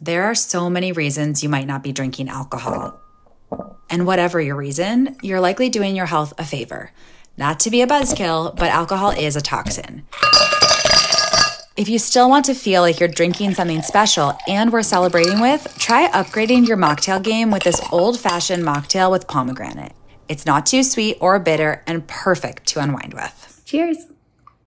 There are so many reasons you might not be drinking alcohol. And whatever your reason, you're likely doing your health a favor. Not to be a buzzkill, but alcohol is a toxin. If you still want to feel like you're drinking something special and we're celebrating with, try upgrading your mocktail game with this old fashioned mocktail with pomegranate. It's not too sweet or bitter and perfect to unwind with. Cheers.